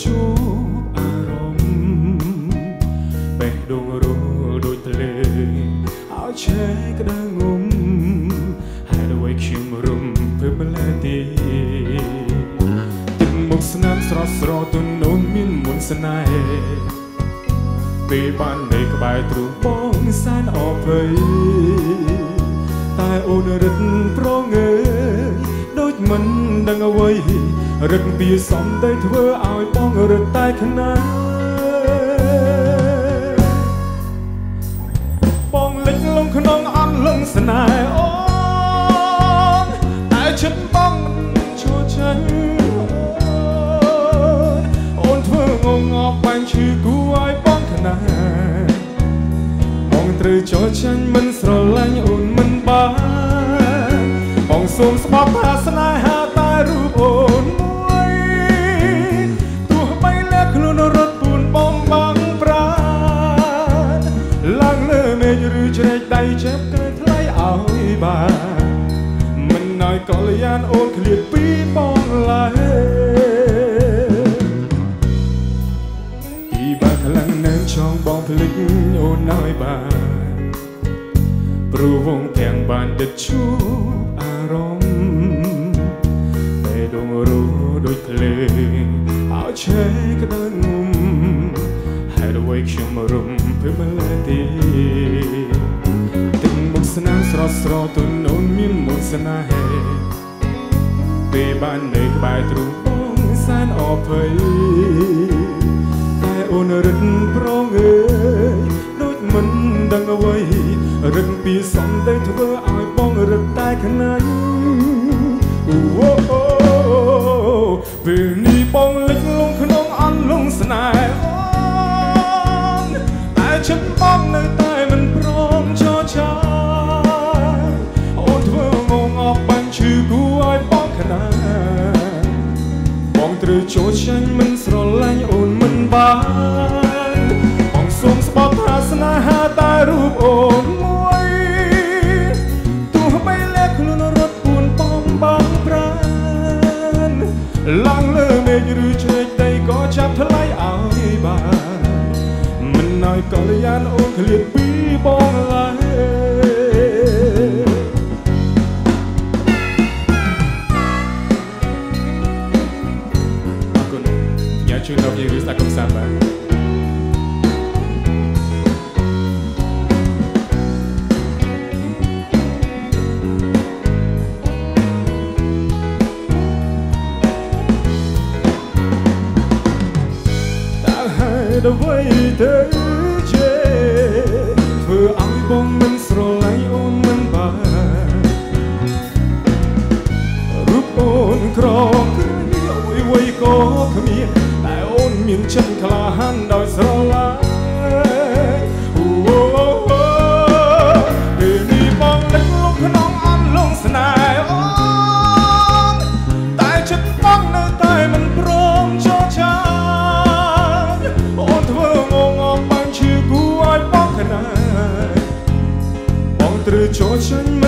ឈូអារម្មណ៍បេះដូងរលដូចទលេឲ្យឆេះក្តៅងំហើយអ្វីខ្ញុំរំភើបម្លែទីទឹកមុខស្នាមស្រស់ស្រទន់នូនមានមន្តស្នេហ៍ពេលបាននៅក្បែរទ្រូងបងសែនអភ័យតែអូនរឹតប្រងើយដូចមិនដឹងអ្វី រឹតពីសំដីធ្វើឲ្យបងរឹតតែខ្នាបងលិចលងក្នុងអន់លងស្នេហ៍អូនតែចិត្តបងឈួចាញ់អូនធ្វើងងអបបាញ់ឈឺគួរឲ្យបងខ្នាបងត្រូវចូលចាញ់មិនស្រឡាញ់អូនមិនបានបងសូមស្បប់ថាស្នេហាតែរូបអូន បានមិនឲ្យកលយានអូនឃ្លាតពីបងឡើយពីបាក់ខ្លាំងនៅចង់បងភ្លេចអូនឲ្យបានព្រោះវងទាំងបានដិតឈូអារម្មណ៍តែដងរូដូចភ្លេងឲ្យឆេក្តៅ ស្នាមស្រស់ស្រទន់អូនមានមុខស្នេហ៍ពេលបាននៅក្បែរទ្រូងបងសែនអភ័យតែអូនរឹតប្រងើយដូចមិនដឹងអ្វីរឹតពីសំដីធ្វើឲ្យបងរឹតតែខ្នាញ់អូអូពេលនេះបងលិចលងក្នុងអន់លង បងត្រូវចូលចាញ់មិនស្រឡាញ់អូនមិនបានបងសូមស្បត់ថាស្នេហាតែរូបអូនមួយទោះបីលះខ្លួនរត់ពួនបំបងប្រានឡើងលើមេឃឬជ្រែកដីក៏ចាប់ថ្លៃឲ្យបាន មិនឲ្យកលយានអូនឃ្លាតពីបងឡើ អ្វីទៅជាធ្វើឲ្យបងមិនស្រឡាញ់អូនមិនបានរូបអូនក្រគ្រាញអ្វីអ្វីក៏គ្មានតែអូនមានចិត្តក្លាហានដោយស្រឡាញ់ ប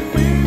ន